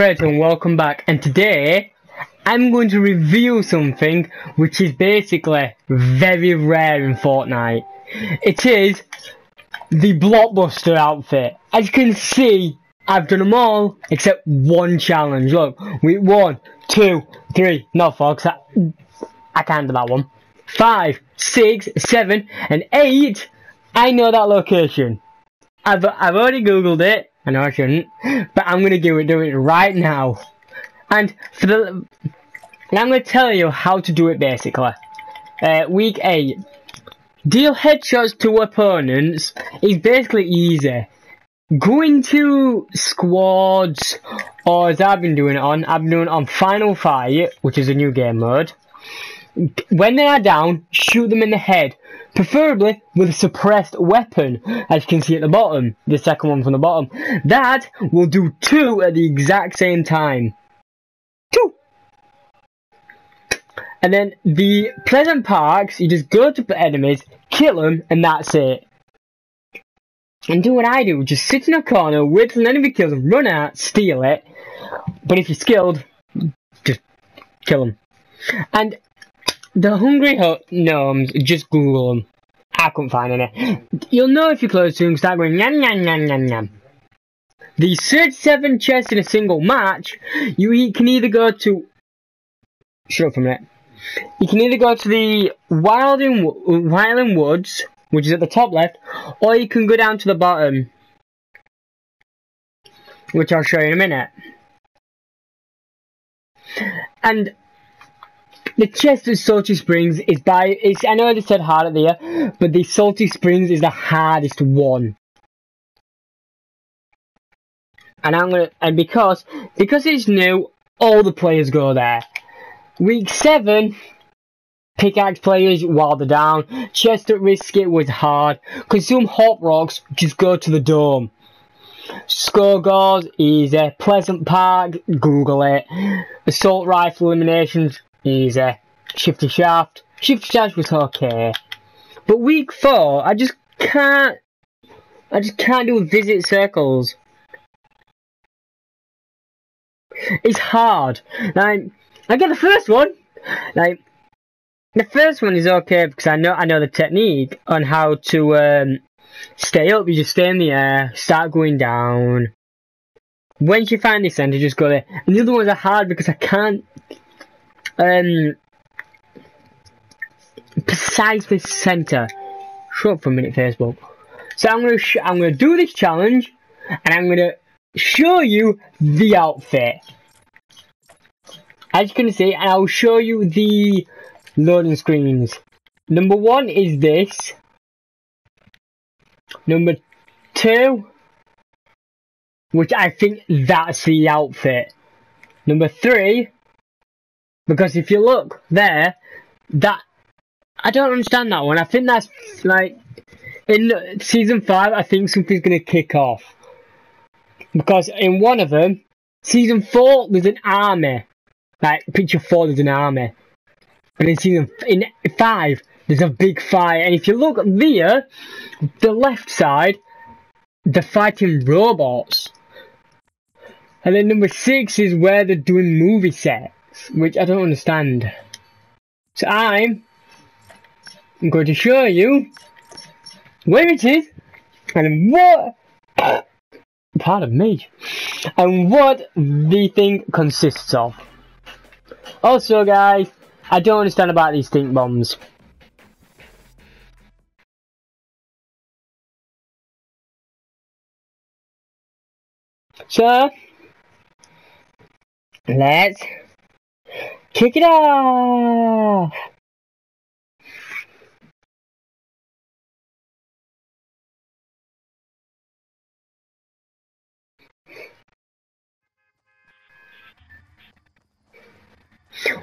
I'm and welcome back and today I'm going to review something which is basically very rare in Fortnite. It is the Blockbuster outfit. As you can see I've done them all except one challenge. Look, we one, two, three, no folks, I, I can't do that one. Five, six, seven and eight I know that location. I've I've already googled it I know I shouldn't, but I'm gonna do it, do it right now. And for the, and I'm gonna tell you how to do it basically. Uh, week eight. Deal headshots to opponents is basically easy. Go into squads, or as I've been doing it on, I've been doing it on Final Fight, which is a new game mode. When they are down, shoot them in the head preferably with a suppressed weapon, as you can see at the bottom, the second one from the bottom. That will do two at the exact same time. Two! And then the Pleasant Parks, you just go to enemies, kill them, and that's it. And do what I do, just sit in a corner, wait till an enemy kills them, run out, steal it. But if you're skilled, just kill them. And the Hungry Hut gnomes, just Google them. I couldn't find any. You'll know if you're close to them, start going yam yam yam yam yam. The search 7 chests in a single match, you can either go to... Shut up for a minute. You can either go to the Wilding, Wilding Woods, which is at the top left, or you can go down to the bottom, which I'll show you in a minute. And the chest of Salty Springs is by, it's, I know they said hard at the end, but the Salty Springs is the hardest one. And I'm gonna, and because, because it's new, all the players go there. Week 7, pickaxe players while they're down. Chest at Risky was hard. Consume Hop Rocks, just go to the dome. Score easy. Pleasant Park, Google it. Assault rifle eliminations, Easy. Shifty Shaft. Shifty Shaft was okay. But week four, I just can't. I just can't do visit circles. It's hard. Like, I get the first one. Like, the first one is okay because I know I know the technique on how to um, stay up. You just stay in the air, start going down. Once you find the center, just go there. And the other ones are hard because I can't um, precisely center. Shut up for a minute, Facebook. So I'm gonna I'm gonna do this challenge, and I'm gonna show you the outfit. As you can see, and I'll show you the loading screens. Number one is this. Number two, which I think that's the outfit. Number three, because if you look there, that I don't understand that one. I think that's like in season five. I think something's gonna kick off because in one of them, season four, there's an army. Like picture four, there's an army, but in season in five, there's a big fight. And if you look there, the left side, they're fighting robots. And then number six is where they're doing movie set which I don't understand. So I'm, going to show you where it is and what, pardon me, and what the thing consists of. Also guys, I don't understand about these stink bombs. So, let's Kick it off!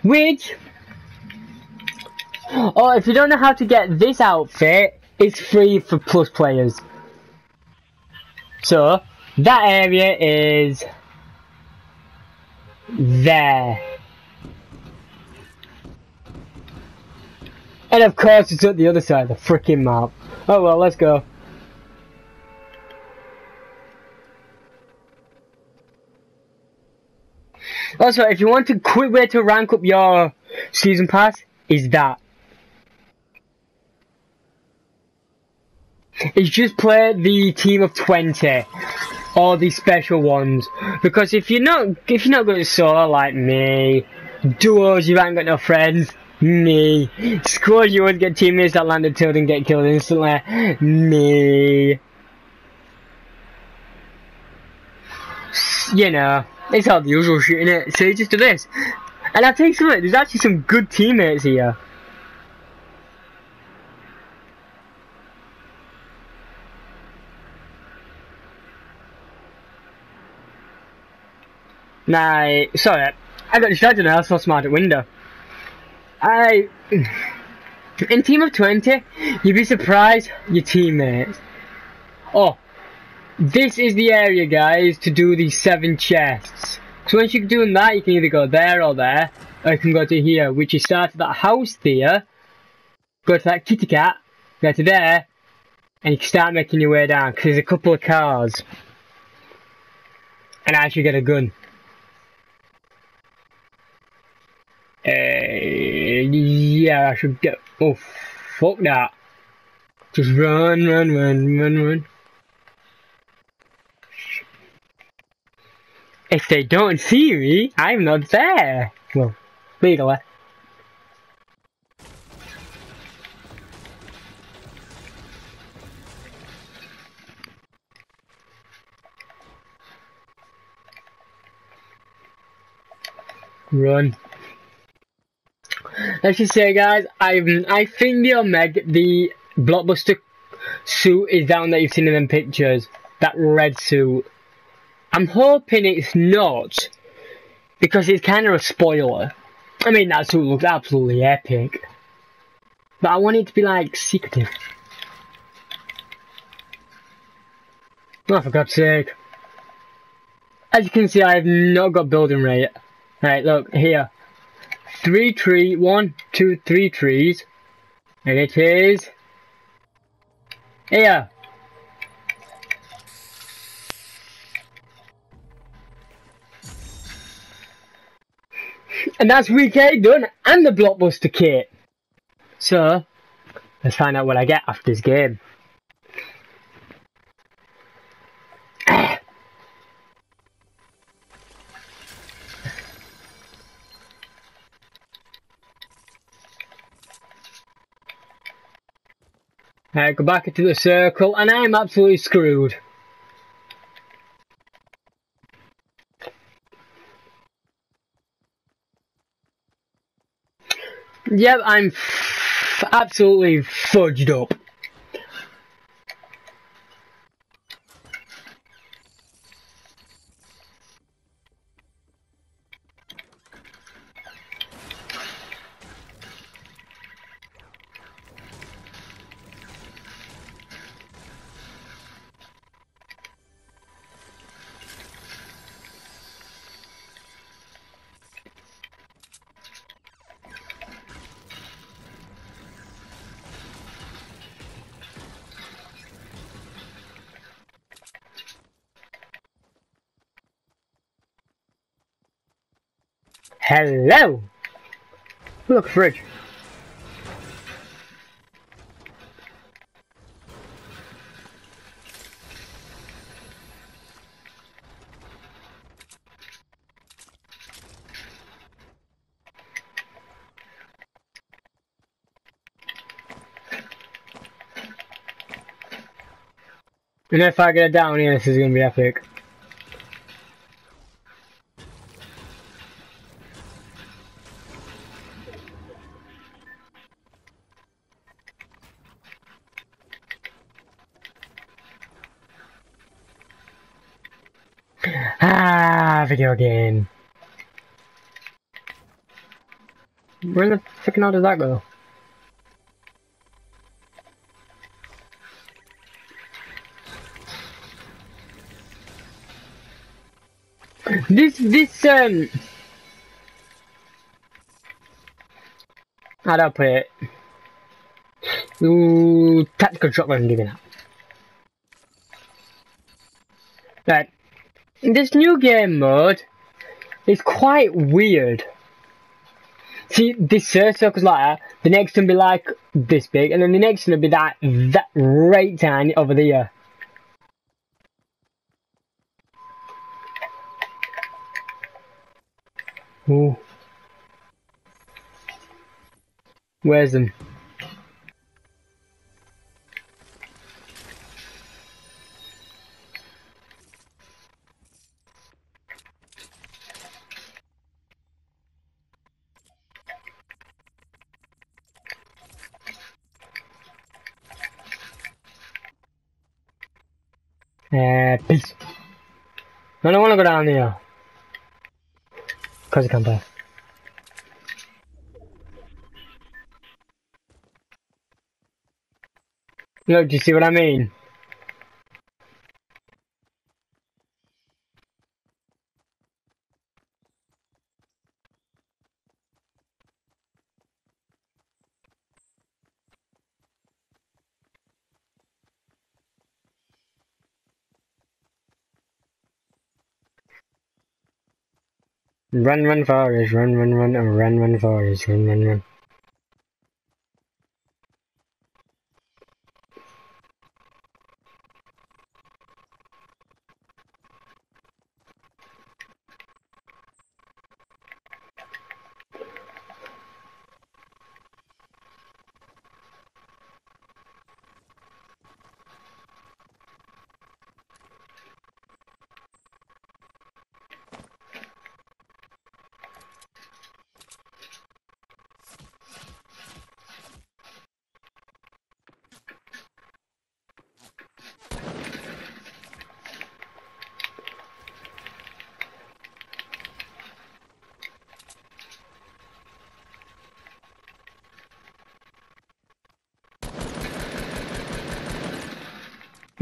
Which, oh, if you don't know how to get this outfit, it's free for plus players. So, that area is there. And of course it's at the other side of the freaking map. Oh well, let's go. Also, if you want a quick way to rank up your season pass, is that. It's just play the team of 20 or the special ones because if you're not if you're not good at solo like me duos you haven't got no friends me. Squad you would get teammates that land until and get killed instantly. Me. You know it's all the usual shit in it so you just do this. And I think some there's actually some good teammates here. Nah, sorry, I got distracted and I saw smart at window. I, in team of 20, you'd be surprised your teammates. Oh, this is the area, guys, to do these seven chests. So once you're doing that, you can either go there or there, or you can go to here, which you start at that house there, go to that kitty cat, go to there, and you can start making your way down, because there's a couple of cars. And I actually get a gun. Uh, yeah, I should get. Oh, fuck that. Just run, run, run, run, run. If they don't see me, I'm not there. Well, legally. Eh? Run. Let's just say, guys, I I think the Omega, the blockbuster suit is down that you've seen in them pictures. That red suit. I'm hoping it's not, because it's kind of a spoiler. I mean, that suit looks absolutely epic. But I want it to be, like, secretive. Oh, for God's sake. As you can see, I have not got building rate. Right, look, here three tree, one, two, three trees, and it is here. And that's week 8 done, and the Blockbuster kit. So, let's find out what I get after this game. I go back into the circle and I'm absolutely screwed. Yep, I'm absolutely fudged up. Hello! Look, fridge. And if I get it down here, this is gonna be epic. Video game. Where the fucking hell did that go? This, this, um... How do I put it? Ooh, tactical shotgun giving up. Right, in this new game mode, is quite weird. See, this circle's like that, the next one be like this big, and then the next one will be that, that right tiny over there. Ooh. Where's them? Peace. I don't want to go down there. Cause I can't pass. Look, do you see what I mean? Run, run, forest, run, run, run, run, run, run, forest, run, run, run.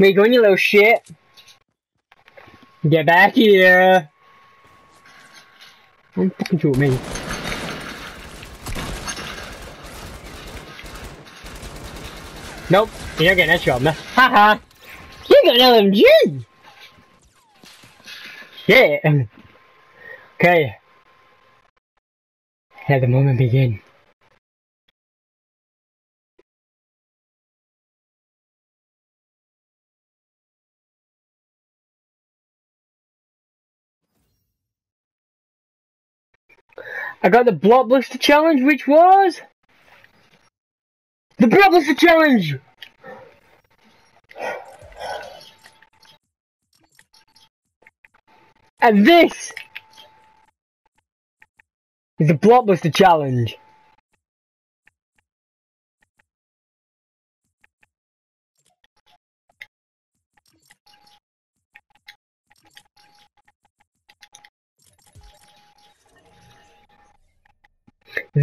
Where you going, you little shit? Get back here! Don't fucking shoot me. Nope, you're not getting that shot, man. Haha! You got an LMG! Shit! Okay. Let the moment begin. I got the Blockbuster Challenge, which was... The Blockbuster Challenge! And this is the Blockbuster Challenge.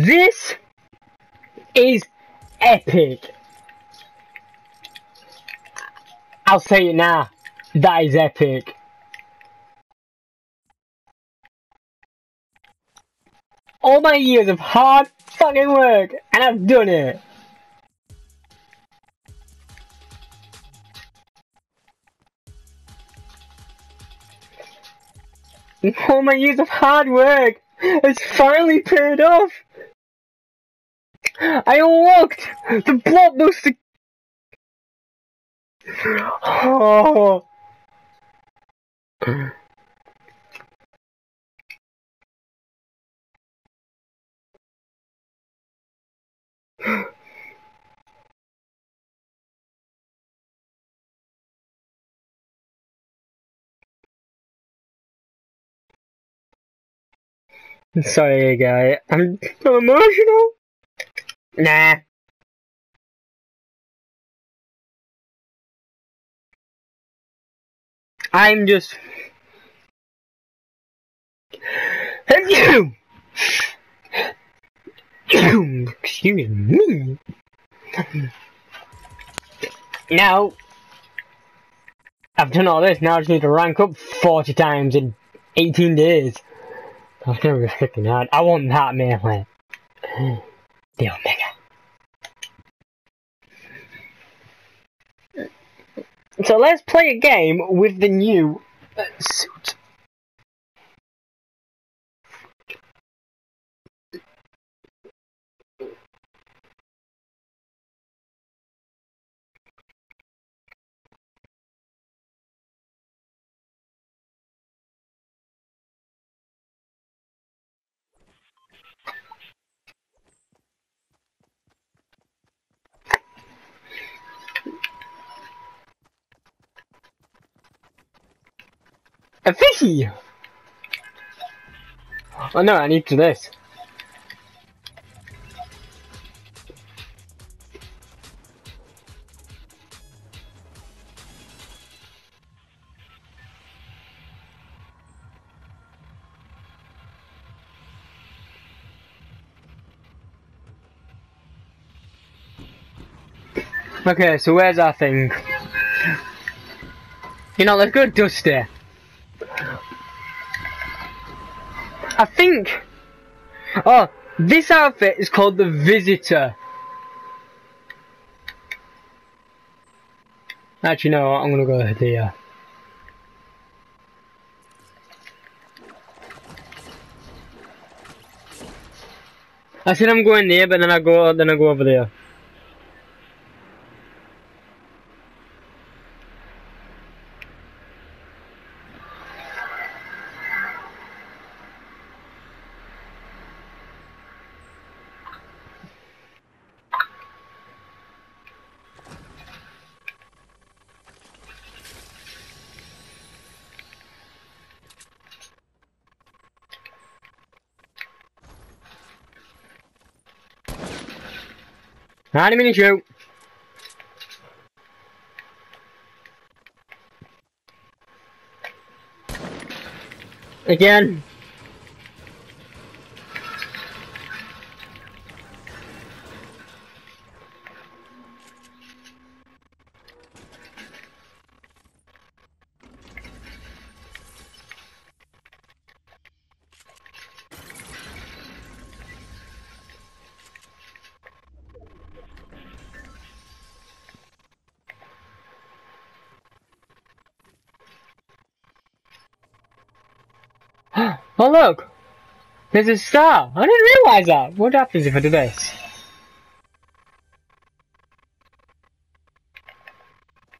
This is epic. I'll say it now. That is epic. All my years of hard fucking work, and I've done it. All my years of hard work has finally paid off. I unlocked the blockbuster. Oh. Sorry, guy. I'm emotional. Nah. I'm just. Excuse me. Now, I've done all this. Now I just need to rank up 40 times in 18 days. That's gonna be freaking hard. I want that man. The Omega. So let's play a game with the new Oh no, I need to this. Okay, so where's our thing? You know, let's go Dusty. I think... Oh, this outfit is called the Visitor. Actually, no, I'm gonna go here. Uh, I said I'm going there, but then I go, then I go over there. A mini shoot. Again. Oh look! There's a star! I didn't realize that! What happens if I do this?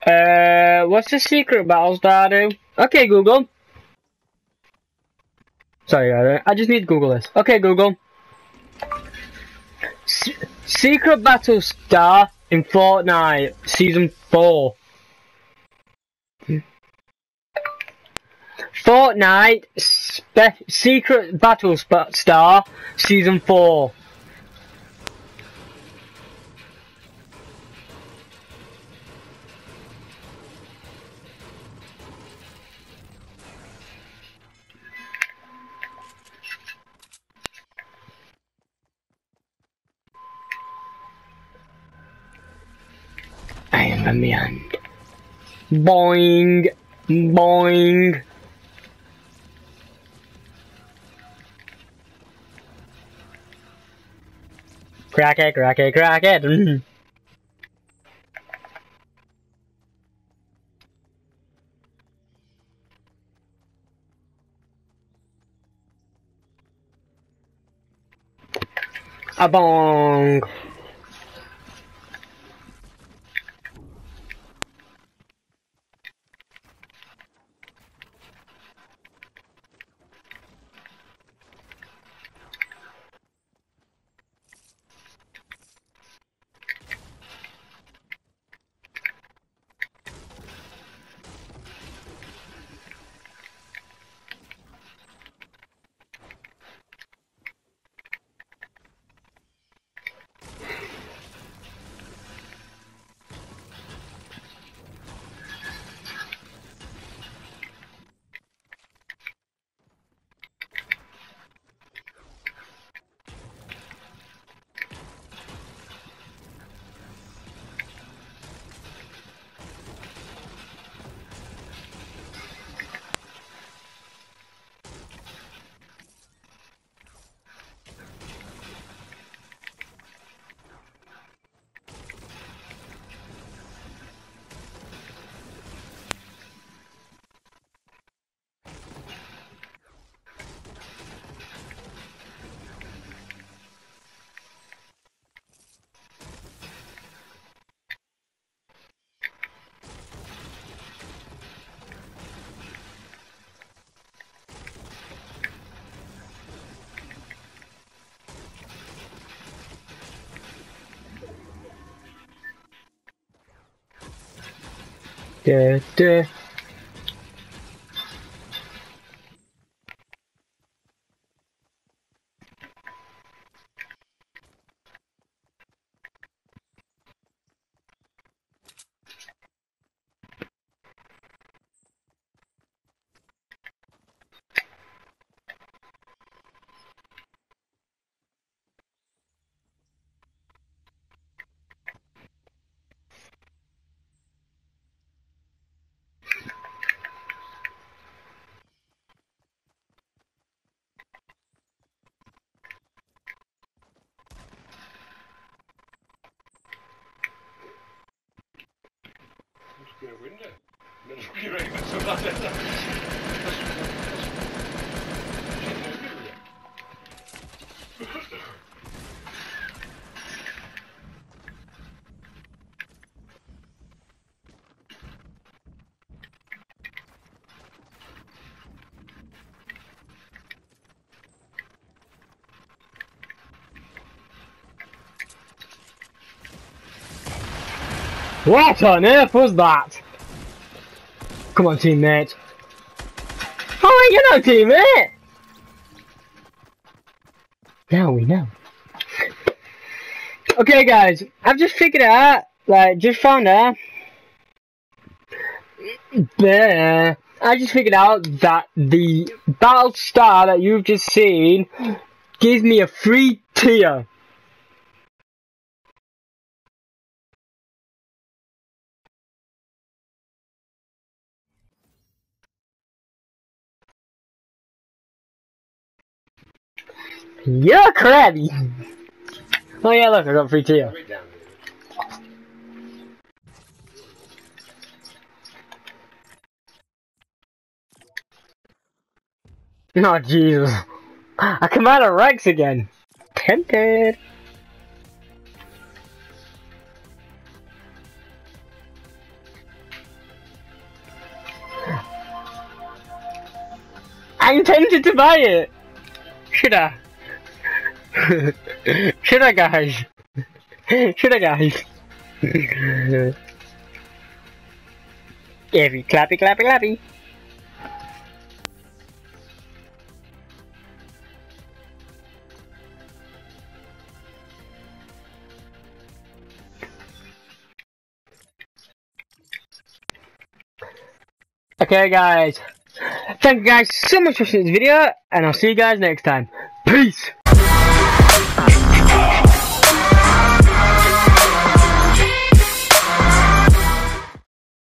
Uh, what's the secret battle star do? Okay, Google. Sorry, I just need to Google this. Okay, Google. Secret battle star in Fortnite Season 4. Fortnite Spe Secret Battle Star Season 4. I am the end. Boing, boing. Crack it, crack it, crack it. Mm. A bong. Da. What on earth was that? Come on, teammate. Oh, you're no teammate! Now we know. Okay, guys, I've just figured out, like, just found out. There. I just figured out that the battle star that you've just seen gives me a free tier. You're crabby. Oh yeah, look, I got free tier. Oh Jesus. I come out of Rex again. Tempted. I'm tempted to buy it. Should I? Should I, guys? Should I, guys? Every clappy, clappy, clappy. Okay guys, thank you guys so much for watching this video, and I'll see you guys next time. Peace! Go!